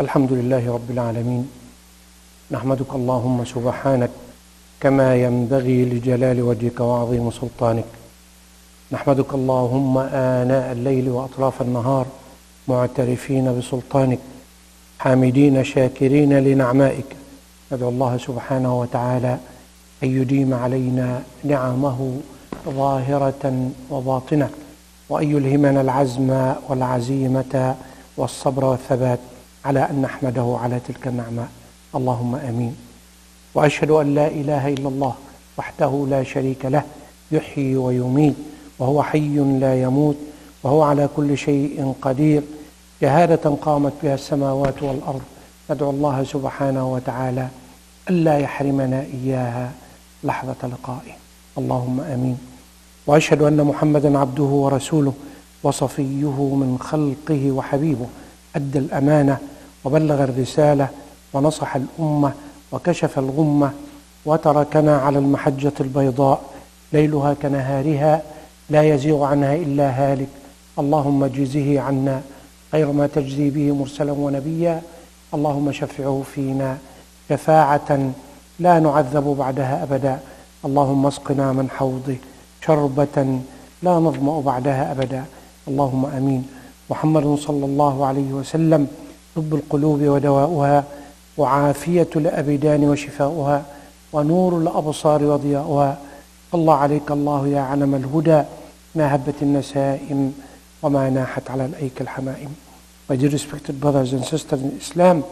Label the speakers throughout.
Speaker 1: الحمد لله رب العالمين. نحمدك اللهم سبحانك كما ينبغي لجلال وجهك وعظيم سلطانك. نحمدك اللهم آناء الليل وأطراف النهار معترفين بسلطانك حامدين شاكرين لنعمائك. ندعو الله سبحانه وتعالى أن يديم علينا نعمه ظاهرة وباطنة وأن يلهمنا العزم والعزيمة والصبر والثبات. على أن نحمده على تلك النعماء اللهم آمين. وأشهد أن لا إله إلا الله وحده لا شريك له يحيي ويميت وهو حي لا يموت وهو على كل شيء قدير. شهادة قامت بها السماوات والأرض. ندعو الله سبحانه وتعالى ألا يحرمنا إياها. لحظة لقائه. اللهم آمين. وأشهد أن محمدا عبده ورسوله وصفيه من خلقه وحبيبه. أدى الأمانة وبلغ الرسالة ونصح الأمة وكشف الغمة وتركنا على المحجة البيضاء ليلها كنهارها لا يزيغ عنها إلا هالك. اللهم اجزه عنا غير ما تجزي به مرسلا ونبيا. اللهم شفعه فينا شفاعة لا نعذب بعدها أبدا. اللهم اسقنا من حوضه شربة لا نظمأ بعدها أبدا. اللهم آمين. محمد صلى الله عليه وسلم طب القلوب ودواؤها وعافيه الابدان وشفاؤها ونور الابصار وضياؤها الله عليك الله يا علم الهدى ما هبت النسائم وما ناحت على الايك الحمائم My dear respected brothers and sisters in Islam,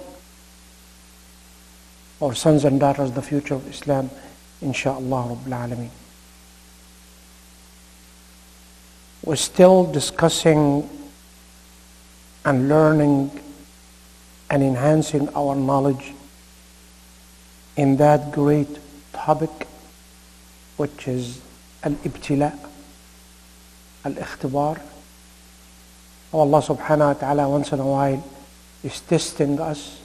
Speaker 1: our sons and daughters, the future of Islam, inshaAllah Rabbil Alameen. We're still discussing and learning and enhancing our knowledge in that great topic which is al-ibtila, al-ikhtibar. Allah subhanahu wa ta'ala once in a while is testing us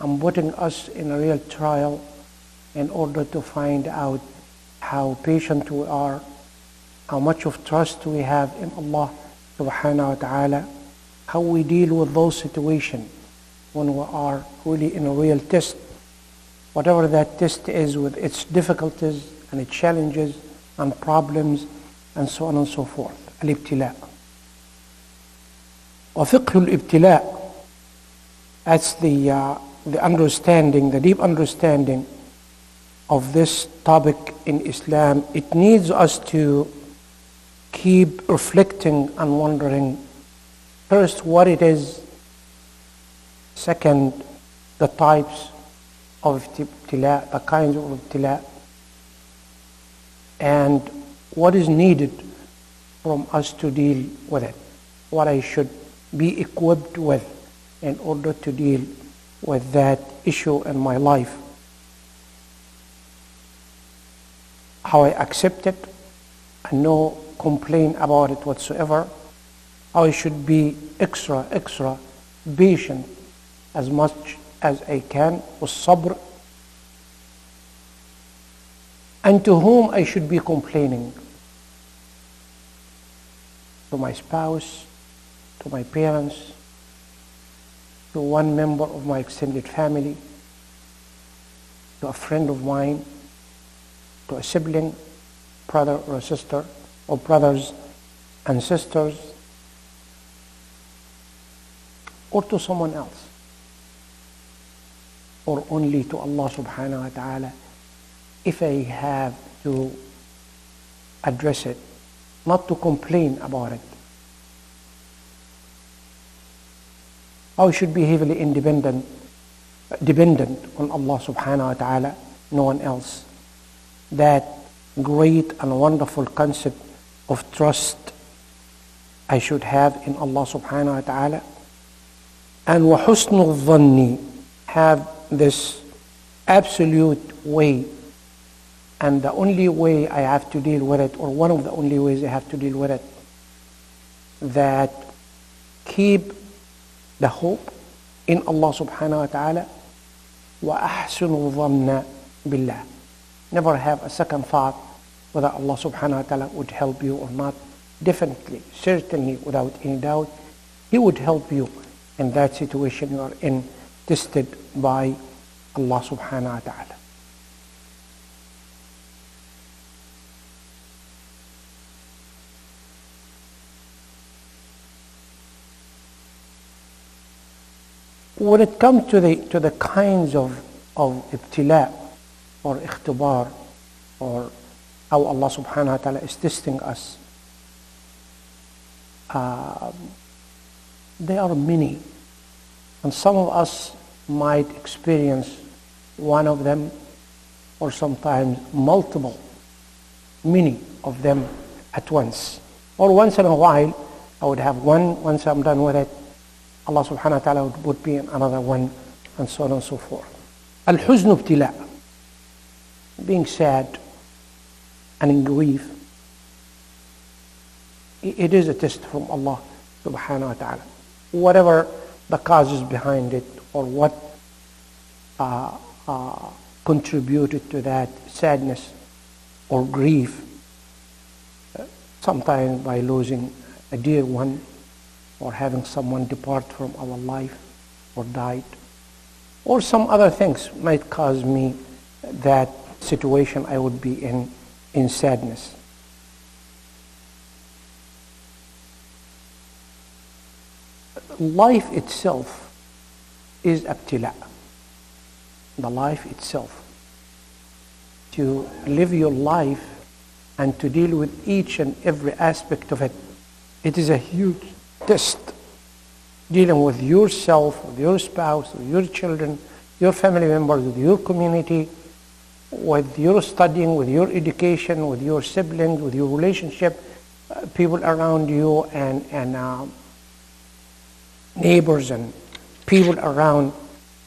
Speaker 1: and putting us in a real trial in order to find out how patient we are how much of trust we have in Allah subhanahu wa ta'ala, how we deal with those situations when we are really in a real test, whatever that test is with its difficulties and its challenges and problems and so on and so forth. Al-ibtila. وفقه الابتلاء that's the, uh, the understanding, the deep understanding of this topic in Islam. It needs us to keep reflecting and wondering first what it is, second, the types of ibtila, the kinds of ibtila, and what is needed from us to deal with it, what I should be equipped with in order to deal with that issue in my life. How I accept it and no complain about it whatsoever. How I should be extra, extra patient as much as I can sabr. And to whom I should be complaining? To my spouse, to my parents, to one member of my extended family, to a friend of mine, to a sibling, brother or sister, or brothers and sisters or to someone else or only to Allah subhanahu wa ta'ala if I have to address it, not to complain about it. I should be heavily independent, dependent on Allah subhanahu wa ta'ala, no one else. That great and wonderful concept of trust I should have in Allah subhanahu wa ta'ala. And وحسن الظن have this absolute way and the only way I have to deal with it, or one of the only ways I have to deal with it, that keep the hope in Allah subhanahu wa ta'ala وأحسن الظن بالله. Never have a second thought whether Allah subhanahu wa ta'ala would help you or not. Definitely, certainly, without any doubt, He would help you in that situation you are in, tested by Allah subhanahu wa ta'ala. when it comes to the, to the kinds of, of ibtila or ikhtibar or how Allah subhanahu wa ta'ala is testing us, uh, there are many. And some of us might experience one of them or sometimes multiple, many of them at once. Or once in a while, I would have one, once I'm done with it, Allah subhanahu wa ta'ala would put me in another one, and so on and so forth. Al-huzn ibtila, being sad and in grief, it is a test from Allah subhanahu wa ta'ala. Whatever the causes behind it or what uh, uh, contributed to that sadness or grief, uh, sometimes by losing a dear one or having someone depart from our life or died, or some other things might cause me that situation I would be in in sadness. Life itself is abtila. The life itself. To live your life and to deal with each and every aspect of it, it is a huge test dealing with yourself, with your spouse, with your children, your family members, with your community, with your studying, with your education, with your siblings, with your relationship, uh, people around you, and, and uh, neighbors and people around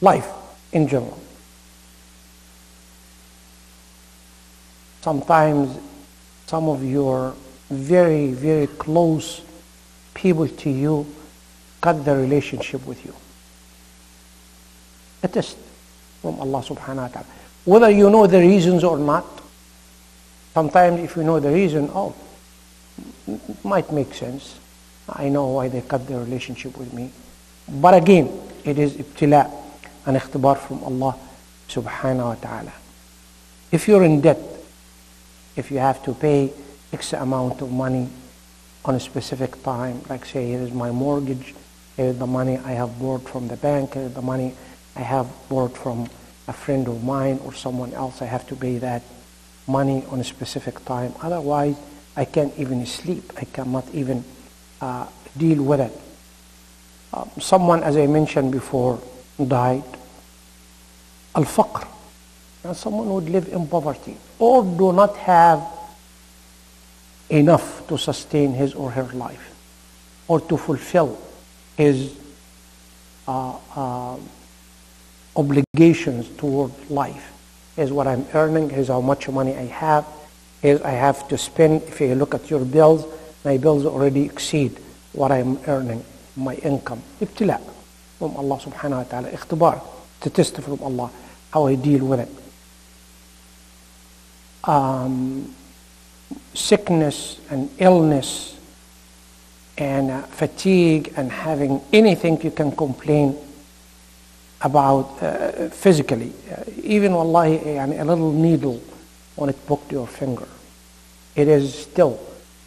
Speaker 1: life in general. Sometimes some of your very, very close people to you cut the relationship with you. A test from Allah subhanahu wa ta'ala. Whether you know the reasons or not, sometimes if you know the reason, oh, might make sense. I know why they cut their relationship with me. But again, it is ibtila, an ikhtibar from Allah subhanahu wa ta'ala. If you're in debt, if you have to pay X amount of money on a specific time, like say, here is my mortgage, here is the money I have borrowed from the bank, here is the money I have borrowed from a friend of mine or someone else, I have to pay that money on a specific time. Otherwise, I can't even sleep. I cannot even uh, deal with it. Uh, someone, as I mentioned before, died. Al-faqr. And someone would live in poverty or do not have enough to sustain his or her life or to fulfill his uh, uh, obligations toward life. Is what I'm earning, is how much money I have, is I have to spend. If you look at your bills, my bills already exceed what I'm earning, my income. Ibtila from Allah subhanahu wa ta'ala, ikhtibar, to test from Allah how I deal with it. Um, sickness and illness and uh, fatigue and having anything you can complain about uh, physically. Uh, even wallahi, a little needle when it poked your finger. It is still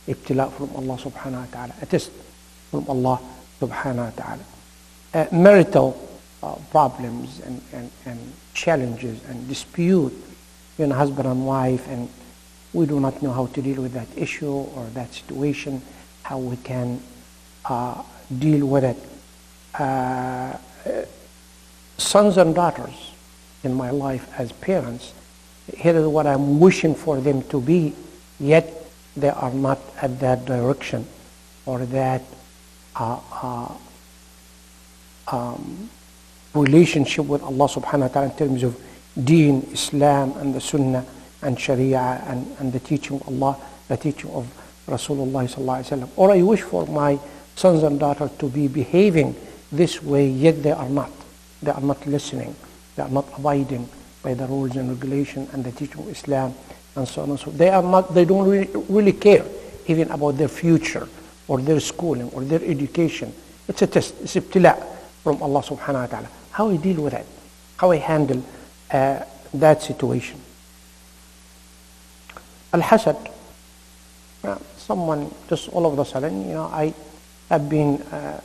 Speaker 1: ibtila from Allah subhanahu wa ta'ala. A test from Allah subhanahu wa ta'ala. Uh, marital uh, problems and, and, and challenges and dispute between husband and wife and we do not know how to deal with that issue or that situation, how we can uh, deal with it. Uh, sons and daughters in my life as parents, here is what I'm wishing for them to be, yet they are not at that direction or that uh, uh um, relationship with Allah subhanahu wa ta'ala in terms of deen, Islam, and the Sunnah and Sharia and, and the teaching of Allah, the teaching of Rasulullah sallallahu. Or I wish for my sons and daughters to be behaving this way, yet they are not. They are not listening. They are not abiding by the rules and regulation and the teaching of Islam and so on and so forth. They are not. They don't really, really care even about their future or their schooling or their education. It's a test. It's a ibtila from Allah subhanahu wa ta'ala. How I deal with it, how I handle uh, that situation. Al-Hasad, uh, someone just all of a sudden, you know, I have been uh,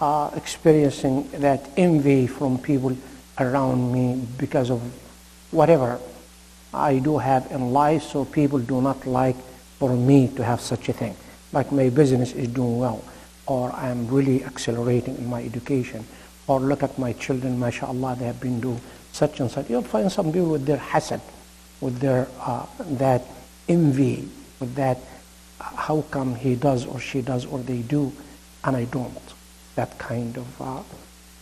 Speaker 1: uh, experiencing that envy from people around me because of whatever I do have in life, so people do not like for me to have such a thing. Like my business is doing well, or I'm really accelerating in my education, or look at my children, mashallah, they have been doing such and such. You'll find some people with their hasad, with their uh, that envy, with that uh, how come he does or she does or they do, and I don't. That kind of uh,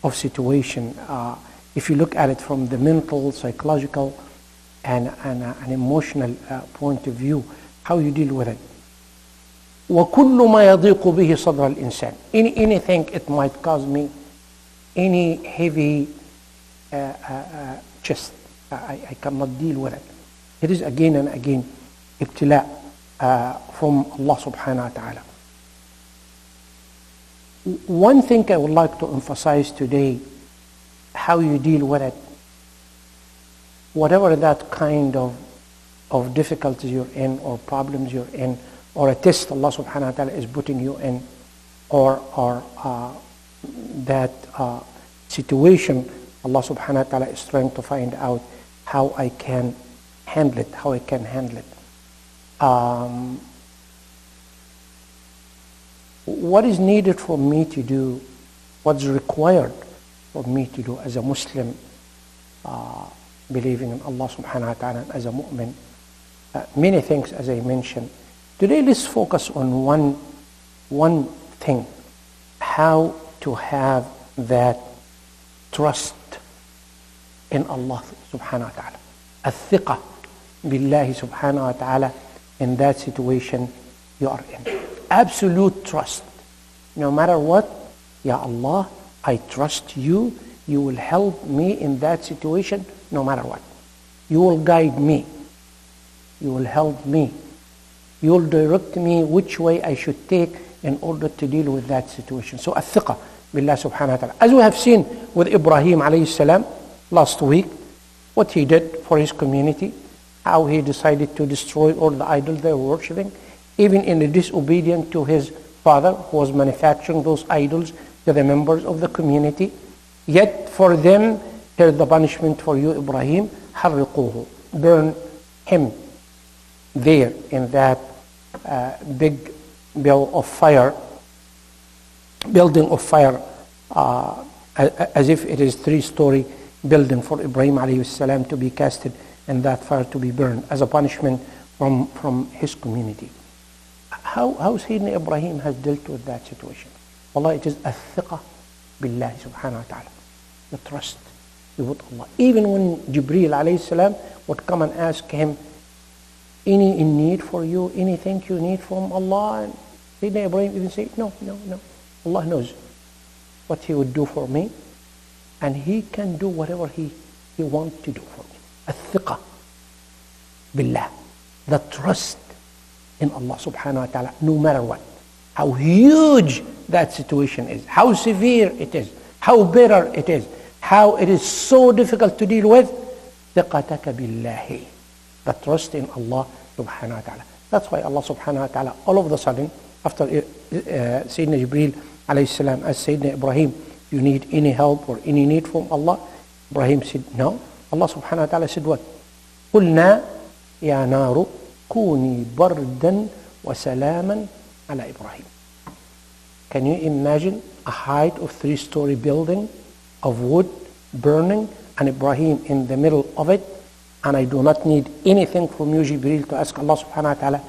Speaker 1: of situation. Uh, if you look at it from the mental, psychological, and, and uh, an emotional uh, point of view, how you deal with it. وكل ما يضيق به صدر الإنسان any, anything it might cause me any heavy uh, uh, uh, chest I, I cannot deal with it it is again and again ابتلاء uh, from Allah subhanahu wa ta'ala one thing I would like to emphasize today how you deal with it whatever that kind of of difficulties you're in or problems you're in or a test Allah subhanahu wa ta'ala is putting you in or, or uh, that uh, situation Allah subhanahu wa ta'ala is trying to find out how I can handle it, how I can handle it. Um, what is needed for me to do, what's required for me to do as a Muslim, uh, believing in Allah subhanahu wa ta'ala as a mu'min, uh, many things as I mentioned. Today let's focus on one, one thing, how to have that trust in Allah subhanahu wa ta'ala. الثقة بالله سبحانه وتعالى in that situation you are in. Absolute trust. No matter what, Ya Allah, I trust you. You will help me in that situation no matter what. You will guide me. You will help me. You will direct me which way I should take in order to deal with that situation. So, الثقة بالله سبحانه وتعالى. As we have seen with Ibrahim alayhi salam last week, what he did for his community, how he decided to destroy all the idols they were worshipping, even in the disobedience to his father who was manufacturing those idols to the members of the community. Yet for them, here's the punishment for you, Ibrahim, حرقوه, burn him there in that uh, big bill of fire, building of fire, uh, as if it is three-story building for Ibrahim alayhi salam to be casted and that fire to be burned as a punishment from, from his community. How, how Sayyidina Ibrahim has dealt with that situation? Allah, it is a thiqah billah subhanahu wa ta'ala. The trust with Allah. Even when Jibreel alayhi salam would come and ask him, any in need for you, anything you need from Allah? And Sayyidina Ibrahim even say, no, no, no. Allah knows what he would do for me and he can do whatever he, he wants to do for me. الثقة بالله the trust in Allah subhanahu wa ta'ala no matter what how huge that situation is how severe it is how bitter it is how it is so difficult to deal with ثقتك بالله the trust in Allah subhanahu wa ta'ala that's why Allah subhanahu wa ta'ala all of a sudden after uh, Sayyidina Jibreel alayhi salam asked Sayyidina Ibrahim you need any help or any need from Allah Ibrahim said no Allah subhanahu wa ta'ala said what? قلنا يا نار كوني بردا وسلاما على إبراهيم. Can you imagine a height of three-story building of wood burning and Ibrahim in the middle of it and I do not need anything from you Jibreel to ask Allah subhanahu wa ta'ala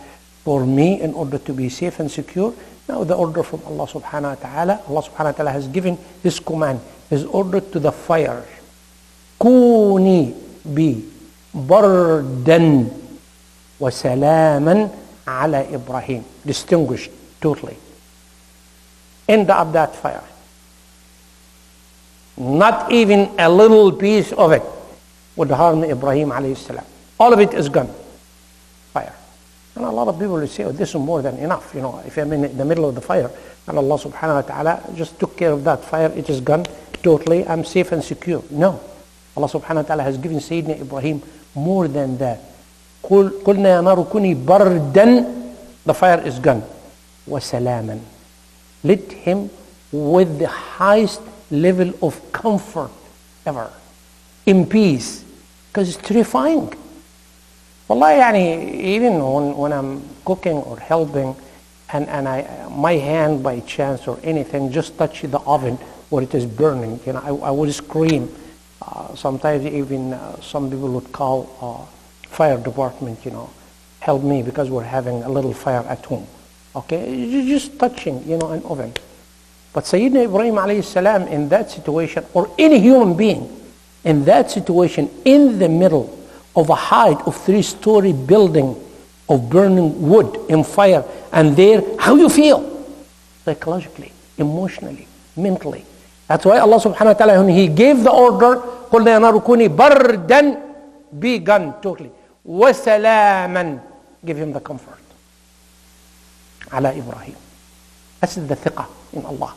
Speaker 1: for me in order to be safe and secure. Now the order from Allah subhanahu wa ta'ala, Allah subhanahu wa ta'ala has given His command, His order to the fire كوني بي بردا وسلاما على إبراهيم distinguished totally end up that fire not even a little piece of it would harm Ibrahim alayhi salam all of it is gone fire and a lot of people will say oh, this is more than enough you know if I'm in the middle of the fire And Allah subhanahu wa ta'ala just took care of that fire. It is gone totally. I'm safe and secure. No. Allah subhanahu wa ta'ala has given Sayyidina Ibrahim more than that. قلنا يا نار كوني بردا the fire is gone وسلاما let him with the highest level of comfort ever in peace because it's terrifying. Wallah, yani, even when, when I'm cooking or helping and, and I, my hand by chance or anything just touch the oven where it is burning, you know, I, I would scream. Uh, sometimes even uh, some people would call uh, fire department, you know, help me because we're having a little fire at home. Okay, just touching, you know, an oven. But Sayyidina Ibrahim alayhi salam in that situation, or any human being in that situation, in the middle of a height of three-story building of burning wood in fire, and there, how you feel? Psychologically, emotionally, mentally. That's why Allah subhanahu wa ta'ala, when He gave the order, قُلْنَا يَا نَارُ كُونِي بَرْدًا Be gone totally. وَسَلَامًا Give him the comfort. على إبراهيم. This is the thiqah in Allah.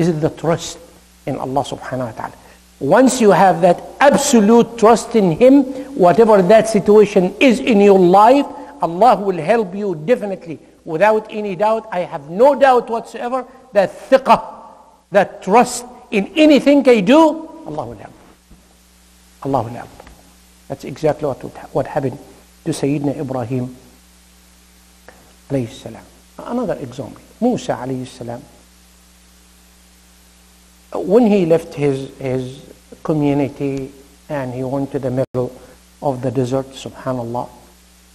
Speaker 1: This is the trust in Allah subhanahu wa ta'ala. Once you have that absolute trust in Him, whatever that situation is in your life, Allah will help you definitely without any doubt. I have no doubt whatsoever that thiqah, that trust in anything I do, Allah will help. Allah will help. That's exactly what, what happened to Sayyidina Ibrahim salam. Another example, Musa alayhi salam. When he left his, his community and he went to the middle of the desert, subhanallah,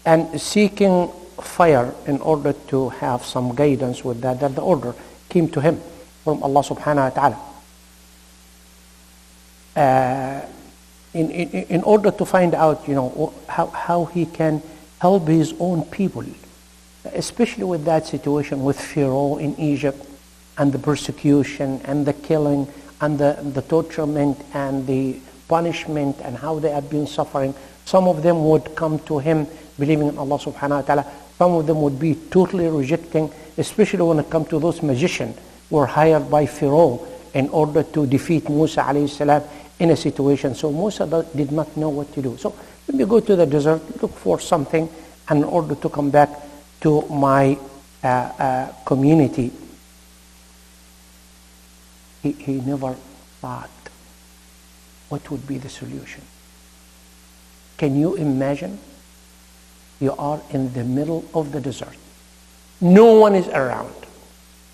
Speaker 1: and seeking fire in order to have some guidance with that, that the order came to him from Allah subhanahu wa ta'ala. Uh, in, in, in order to find out, you know, how, how he can help his own people, especially with that situation with Pharaoh in Egypt and the persecution and the killing and the, the torturement and the punishment and how they have been suffering. Some of them would come to him believing in Allah subhanahu wa ta'ala. Some of them would be totally rejecting, especially when it comes to those magicians who were hired by Pharaoh in order to defeat Musa alayhi salam in a situation. So Musa did not know what to do. So let me go to the desert, look for something, in order to come back to my uh, uh, community, he, he never thought what would be the solution. Can you imagine? You are in the middle of the desert. No one is around.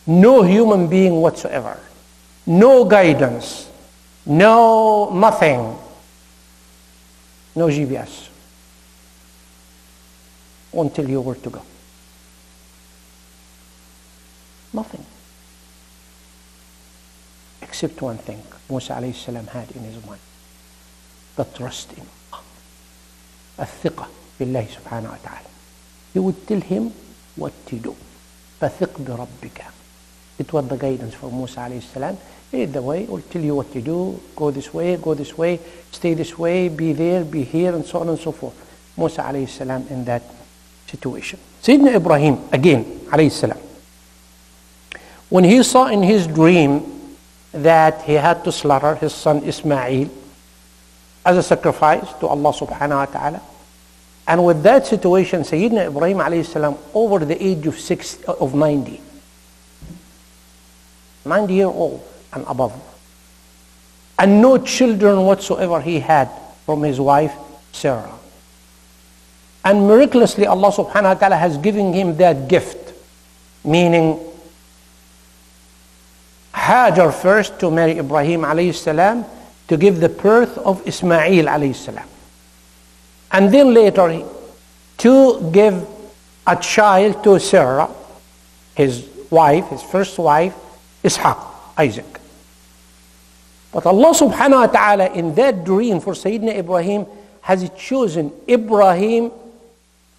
Speaker 1: No human being whatsoever. No guidance. No nothing. No GPS. Until you were to go. Nothing Except one thing Musa alayhi salam had in his mind. The trust in Allah. الثقة بالله سبحانه وتعالى. He would tell him what to do. فثق بربك. It was the guidance for Musa alayhi salam. Lead the way, will tell you what to do. Go this way, go this way, stay this way, be there, be here, and so on and so forth. Musa alayhi salam in that situation. Sayyidina Ibrahim, again, alayhi salam. When he saw in his dream that he had to slaughter his son Ismail as a sacrifice to Allah subhanahu wa ta'ala. And with that situation, Sayyidina Ibrahim alayhi salam, over the age of, six, uh, of 90, 90 year old and above, and no children whatsoever he had from his wife Sarah. And miraculously, Allah subhanahu wa ta'ala has given him that gift, meaning Hajar first to marry Ibrahim alayhi salam to give the birth of Ismail alayhi salam. And then later to give a child to Sarah, his wife, his first wife, Ishaq, Isaac. But Allah subhanahu wa ta'ala in that dream for Sayyidina Ibrahim has chosen Ibrahim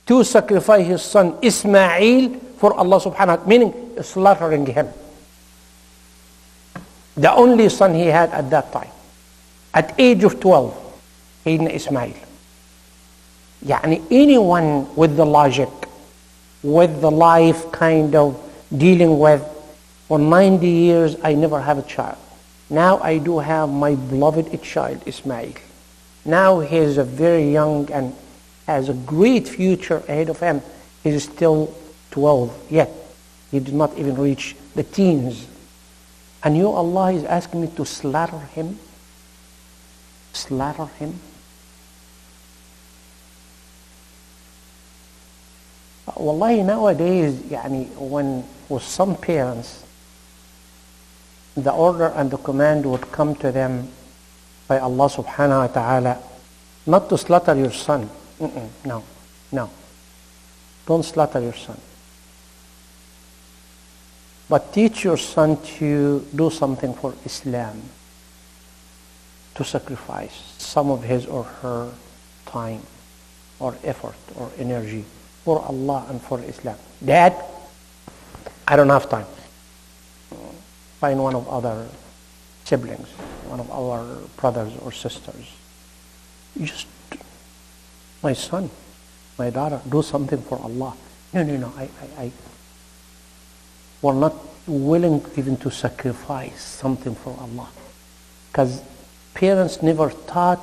Speaker 1: to sacrifice his son Ismail for Allah subhanahu wa ta'ala, meaning slaughtering him The only son he had at that time. At age of 12, Sayyidina Ismail. يعني anyone with the logic, with the life kind of dealing with, For 90 years, I never have a child. Now I do have my beloved child, Ismail. Now he is a very young and has a great future ahead of him. He is still 12 yet. He did not even reach the teens. And you, Allah, is asking me to slaughter him? Slaughter him? Uh, wallahi, nowadays, يعني when with some parents, the order and the command would come to them by Allah subhanahu wa ta'ala not to slaughter your son. Mm -mm, no, no. Don't slaughter your son. But teach your son to do something for Islam, to sacrifice some of his or her time or effort or energy for Allah and for Islam. Dad, I don't have time. Find one of other siblings, one of our brothers or sisters. Just, my son, my daughter, do something for Allah. No, no, no, I, I, I were not willing even to sacrifice something for Allah. Because parents never taught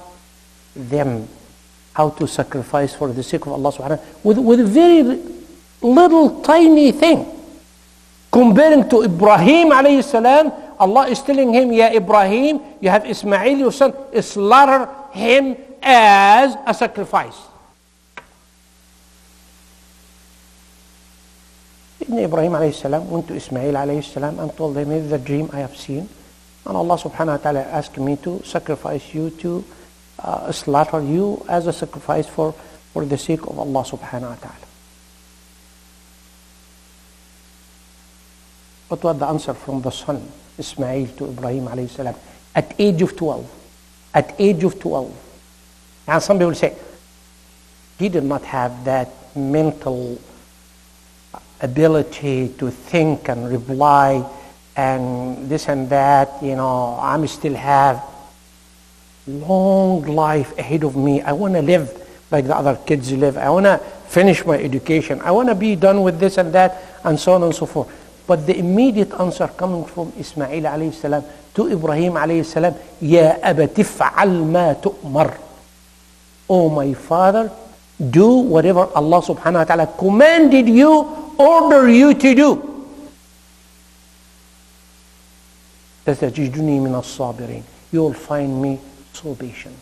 Speaker 1: them how to sacrifice for the sake of Allah subhanahu with, with a very little tiny thing. Comparing to Ibrahim alayhi salam, Allah is telling him, Ya Ibrahim, you have Ismail, your son, slaughter him as a sacrifice. Ibn Ibrahim alayhi salam went to Ismail alayhi salam and told him, the dream I have seen. And Allah subhanahu wa ta'ala asked me to sacrifice you to uh, slaughter you as a sacrifice for, for the sake of Allah subhanahu wa ta'ala. What was the answer from the son, Ismail, to Ibrahim alayhi salam? At age of 12. At age of 12. And some people say, he did not have that mental ability to think and reply and this and that, you know, I'm still have long life ahead of me. I want to live like the other kids live. I want to finish my education. I want to be done with this and that and so on and so forth. But the immediate answer coming from Ismail alayhi salam to Ibrahim alayhi salam, Ya abati fa'al ma tu'mar. Oh my father, do whatever Allah subhanahu wa ta'ala commanded you, order you to do. تستجدني من الصابرين. You will find me salvation.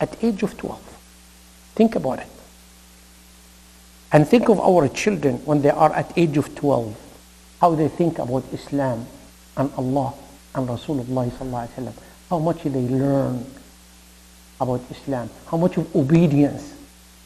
Speaker 1: At age of 12. Think about it. And think of our children when they are at age of 12, how they think about Islam and Allah and Rasulullah sallallahu alaihi wasallam. How much they learn about Islam, how much of obedience,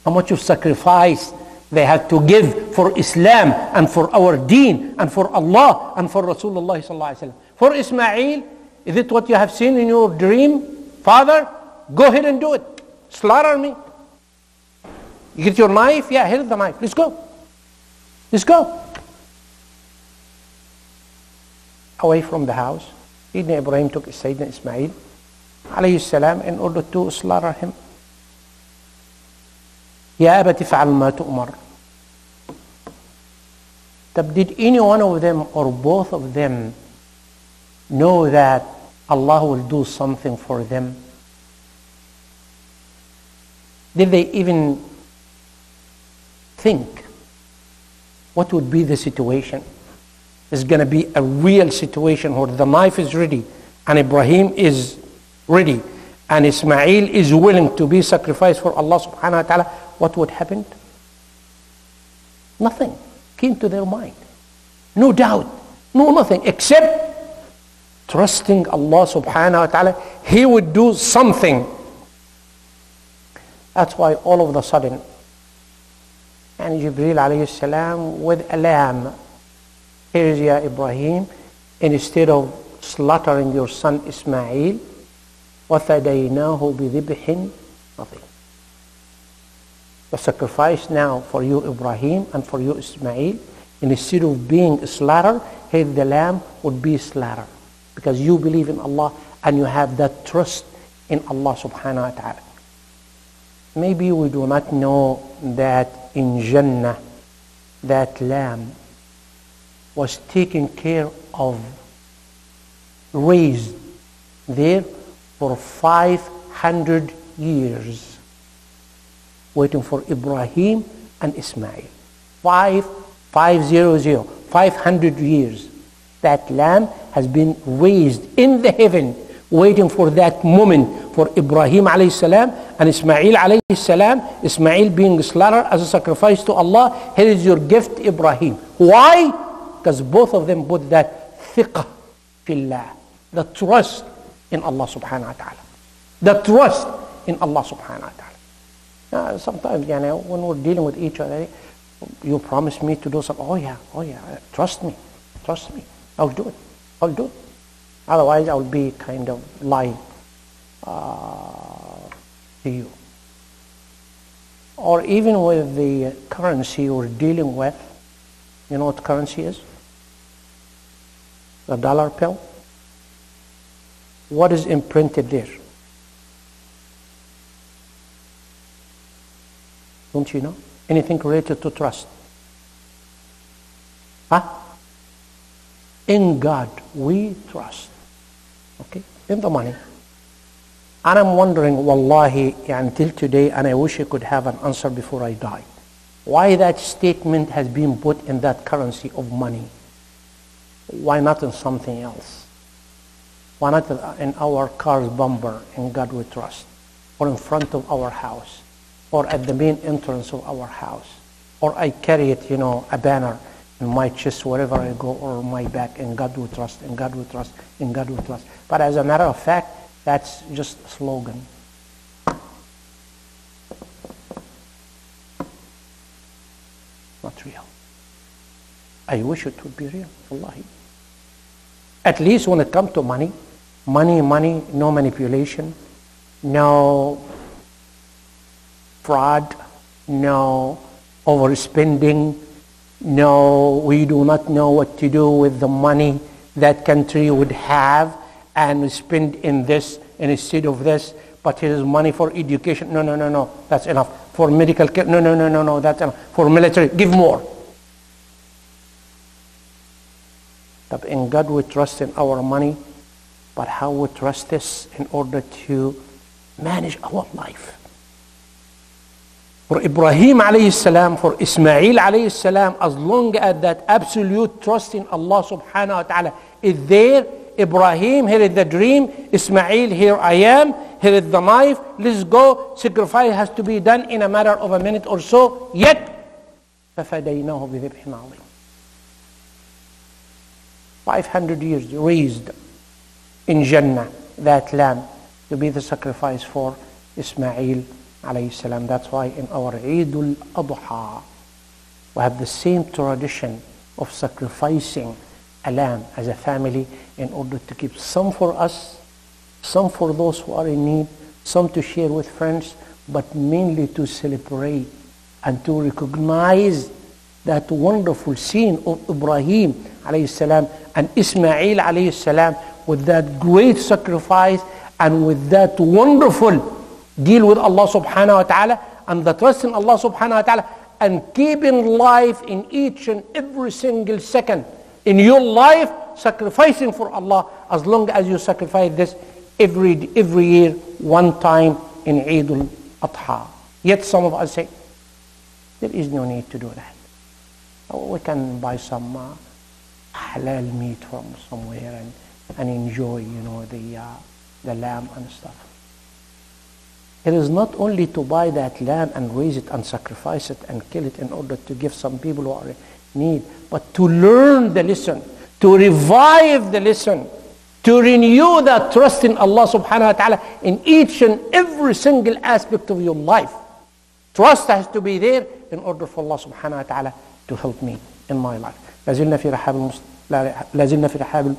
Speaker 1: how much of sacrifice they had to give for Islam and for our deen and for Allah and for Rasulullah sallallahu alaihi wasallam. For Ismail, is it what you have seen in your dream? Father, go ahead and do it. Slaughter me. You get your knife? Yeah, here's the knife. Let's go. Let's go. Away from the house, Sayyidina Ibrahim took Sayyidina Ismail alayhi salam in order to slaughter him. يا أبت افعل ما تؤمر. But did any one of them or both of them know that Allah will do something for them? Did they even think what would be the situation? It's going to be a real situation where the knife is ready and Ibrahim is ready and Ismail is willing to be sacrificed for Allah subhanahu wa ta'ala. What would happen? Nothing came to their mind. No doubt. No nothing except trusting Allah subhanahu wa ta'ala. He would do something. That's why all of a sudden and Jibril alayhi salam with a lamb. Here is Ya Ibrahim, instead of slaughtering your son Ismail, وَفَدَيْنَاهُ بِذِبْحٍ nothing. The sacrifice now for you Ibrahim and for you Ismail, instead of being slaughtered, here the lamb would be slaughtered. Because you believe in Allah and you have that trust in Allah subhanahu wa ta'ala. Maybe we do not know that in Jannah, that lamb was taken care of, raised there for 500 years, waiting for Ibrahim and Ismail. Five, five zero zero, 500 years. That lamb has been raised in the heaven, waiting for that moment for Ibrahim alayhi salam and Ismail alayhi salam. Ismail being slaughtered as a sacrifice to Allah. Here is your gift, Ibrahim. Why? Because both of them put that thiqah fillah, the trust in Allah subhanahu wa ta'ala. The trust in Allah subhanahu wa ta'ala. Sometimes, you know, when we're dealing with each other, you promise me to do something. Oh yeah, oh yeah, trust me, trust me. I'll do it. I'll do it. Otherwise, I'll be kind of lying uh, to you. Or even with the currency we're dealing with, you know what currency is? The dollar bill. What is imprinted there? Don't you know? Anything related to trust? Huh? In God we trust. Okay? In the money. And I'm wondering, wallahi, until today, and I wish I could have an answer before I die. Why that statement has been put in that currency of money? Why not in something else? Why not uh, in our car's bumper, in God we trust? Or in front of our house? Or at the main entrance of our house? Or I carry it, you know, a banner in my chest wherever I go or my back, in God we trust, in God we trust, in God we trust. But as a matter of fact, that's just a slogan. Not real. I wish it would be real, wallahi. At least when it comes to money, money, money, no manipulation, no fraud, no overspending, no, we do not know what to do with the money that country would have and spend in this instead of this, but it is money for education. No, no, no, no, that's enough. For medical care, no, no, no, no, no, that's enough. For military, give more. But in God we trust in our money, but how we trust this in order to manage our life. For Ibrahim alayhi salam, for Ismail alayhi salam, as long as that absolute trust in Allah subhanahu wa ta'ala is there, Ibrahim, here is the dream, Ismail, here I am, here is the knife, let's go, sacrifice has to be done in a matter of a minute or so, yet, فَفَدَيْنَاهُ بِذِبْحٍ عَظِيمٍ 500 years raised in Jannah, that lamb, to be the sacrifice for Ismail. That's why in our Eid al-Adha, we have the same tradition of sacrificing a lamb as a family in order to keep some for us, some for those who are in need, some to share with friends, but mainly to celebrate and to recognize that wonderful scene of Ibrahim alayhi salam and Ismail alayhi salam with that great sacrifice and with that wonderful deal with Allah subhanahu wa ta'ala and the trust in Allah subhanahu wa ta'ala and keeping life in each and every single second in your life sacrificing for Allah as long as you sacrifice this every, every year one time in Eid al-Adha. Yet some of us say, there is no need to do that. We can buy some uh, halal meat from somewhere and, and enjoy, you know, the, uh, the lamb and stuff. It is not only to buy that lamb and raise it and sacrifice it and kill it in order to give some people who are in need, but to learn the lesson, to revive the lesson, to renew that trust in Allah subhanahu wa ta'ala in each and every single aspect of your life. Trust has to be there in order for Allah subhanahu wa ta'ala to help me in my life. لازلنا في رحاب المس... لازلنا في رحاب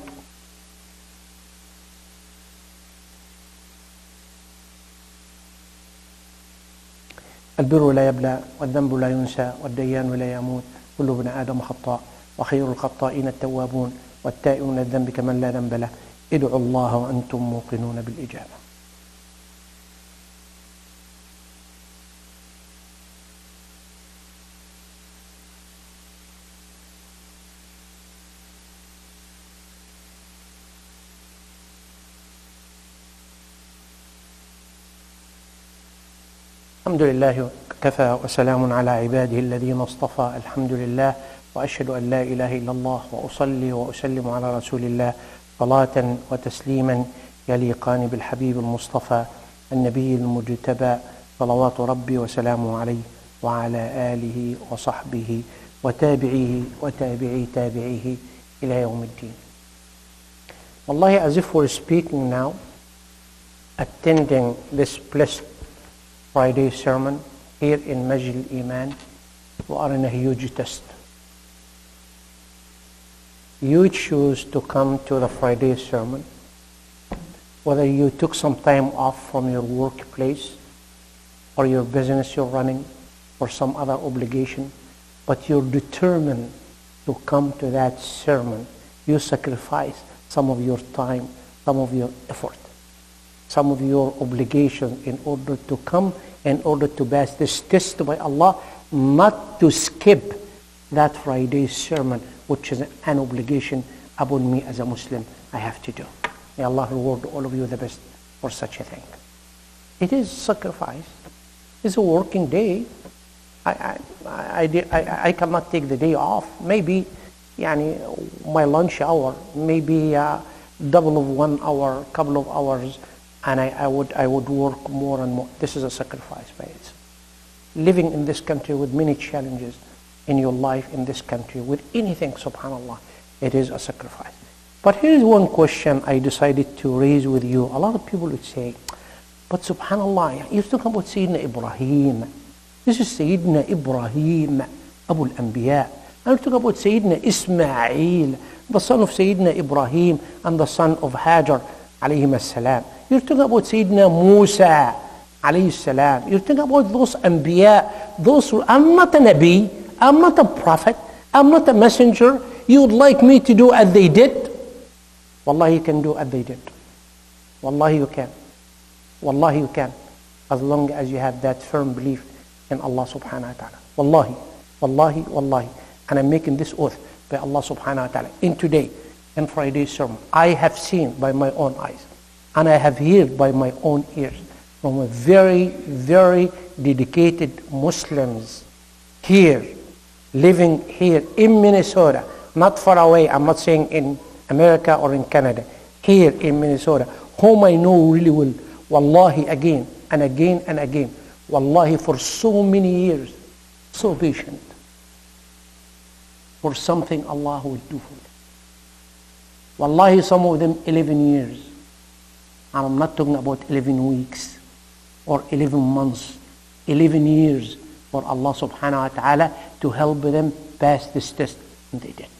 Speaker 1: البر لا يبلى والذنب لا ينسى والديان لا يموت كل ابن آدم خطاء وخير الخطائين التوابون والتائبون الذنب كمن لا ذنب له ادعوا الله وأنتم موقنون بالإجابة الحمد لله كفى وسلام على عباده الذين اصطفى الحمد لله وأشهد أن لا إله إلا الله وأصلي وأسلم على رسول الله صلاة وتسليما يليقان بالحبيب المصطفى النبي المجتبى صلوات ربي وسلامه عليه وعلى آله وصحبه وتابعيه وتابعي تابعيه إلى يوم الدين. Wallahi, as if we're speaking now, attending this blessed Friday sermon here in Masjid Iman, we are in a huge test. You choose to come to the Friday sermon, whether you took some time off from your workplace or your business you're running or some other obligation, but you're determined to come to that sermon. You sacrifice some of your time, some of your effort, some of your obligations in order to come, in order to pass this test by Allah, not to skip that Friday sermon, which is an obligation upon me as a Muslim I have to do. May Allah reward all of you the best for such a thing. It is sacrifice. It's a working day. I, I, I, I, I cannot take the day off. Maybe yani, my lunch hour, maybe uh, double of one hour, couple of hours and I, I, would, I would work more and more. This is a sacrifice by. Living in this country with many challenges in your life in this country, with anything, subhanAllah, it is a sacrifice. But here is one question I decided to raise with you. A lot of people would say, but subhanAllah, you're talking about Sayyidina Ibrahim. This is Sayyidina Ibrahim, Abu al-Anbiya. I'm about Sayyidina Ismail, the son of Sayyidina Ibrahim and the son of Hajar, alayhim salam. You're talking about Sayyidina Musa, alayhi salam. You're talking about those Anbiya, those who, I'm not a Nabi, I'm not a prophet, I'm not a messenger. You would like me to do as they did? Wallahi, you can do as they did. Wallahi, you can. Wallahi, you can. As long as you have that firm belief in Allah subhanahu wa ta'ala. Wallahi, wallahi, wallahi. And I'm making this oath by Allah subhanahu wa ta'ala. In today, in Friday's sermon, I have seen by my own eyes and I have heard by my own ears from very, very dedicated Muslims here, living here in Minnesota, not far away, I'm not saying in America or in Canada, here in Minnesota, whom I know really well, wallahi, again and again and again, wallahi, for so many years, so patient for something Allah will do for them. Wallahi, some of them 11 years. I'm not talking about 11 weeks or 11 months, 11 years for Allah subhanahu wa ta'ala to help them pass this test. And they did.